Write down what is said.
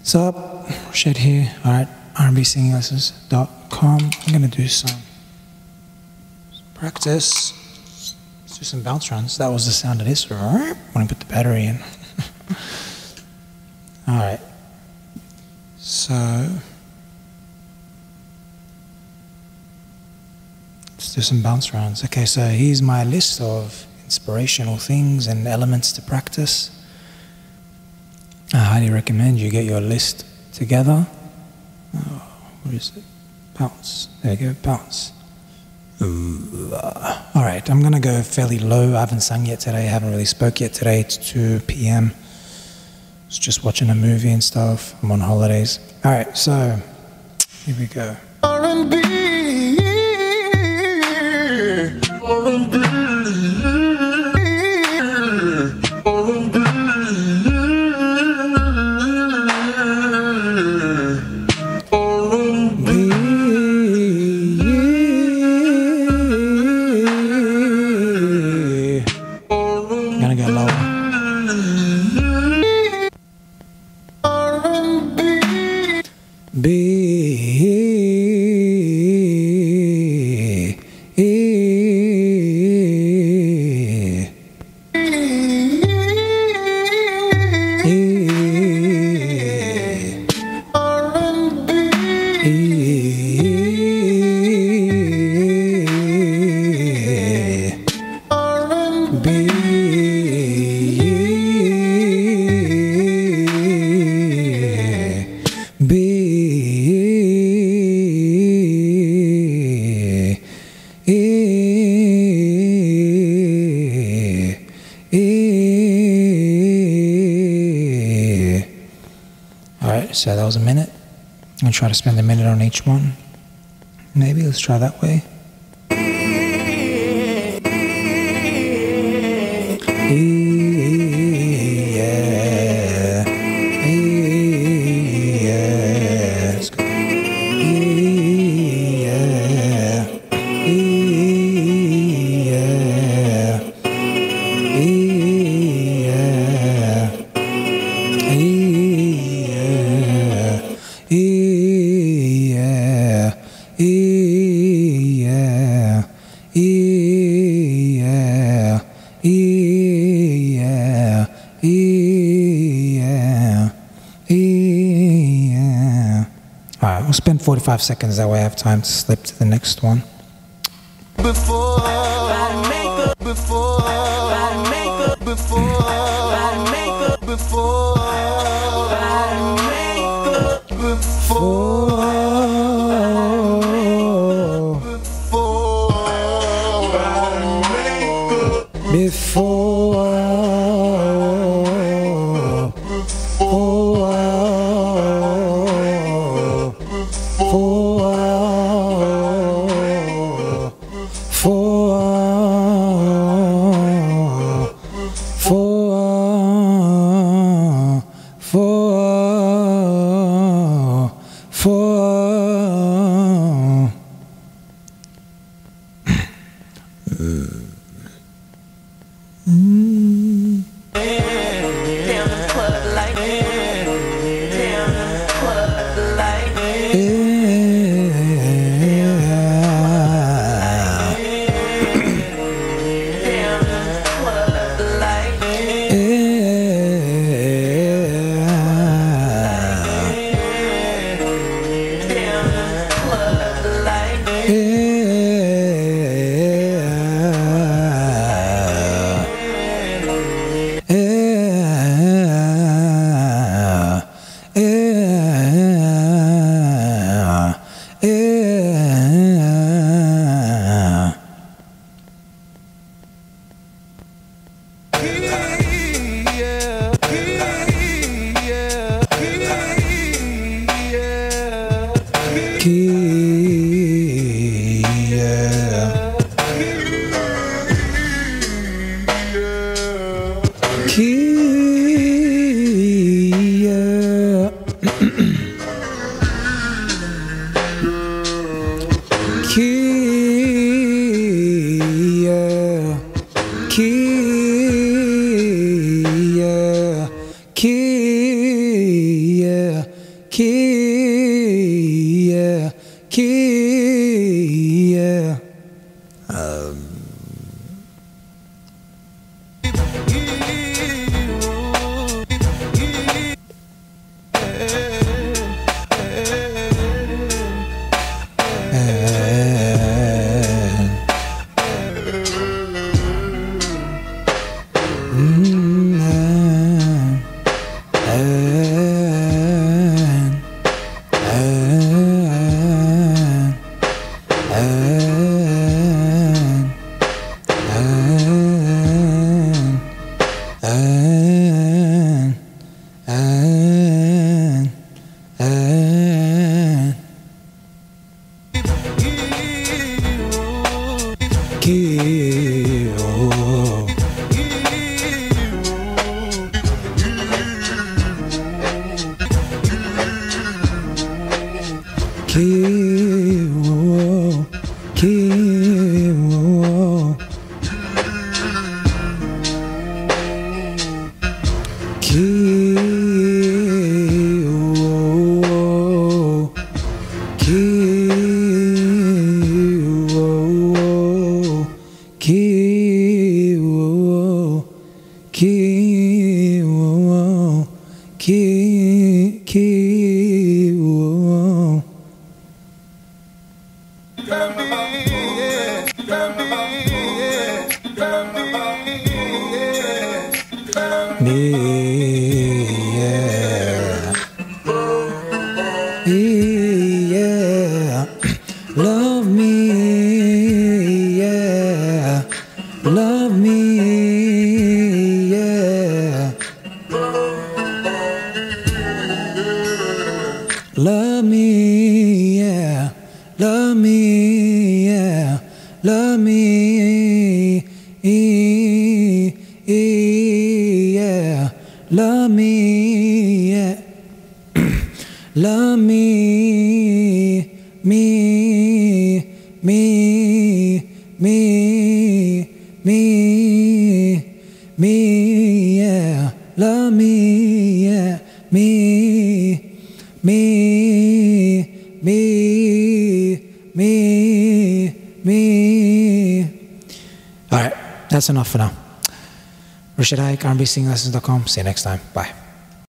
What's up? Shed here. All right, rnbsinginglessons.com. I'm gonna do some practice. Let's do some bounce runs. That was the sound of this. When I to put the battery in. All right. So let's do some bounce runs. Okay, so here's my list of inspirational things and elements to practice. I highly recommend you get your list together. Oh, it? Bounce. There you go, bounce. All right, I'm gonna go fairly low. I haven't sung yet today. I haven't really spoke yet today. It's 2 p.m. It's just watching a movie and stuff. I'm on holidays. All right, so here we go. R&B, R&B, All right, so that was a minute. I'm gonna try to spend a minute on each one. Maybe let's try that way. Yeah. Yeah. Yeah. All right, we'll spend 45 seconds. That way I have time to slip to the next one. before, before, Before. For. For. For. For. Yeah. Um, yeah. Yeah. Love me, yeah. Love me, yeah. Love me, yeah. Love me, yeah. Love me, yeah. Love me. Love me, me, me, me, me, me, yeah. Love me, yeah. Me, me, me, me, me. All right, that's enough for now. Rached Hayek, rnbsinginglessons.com. See you next time. Bye.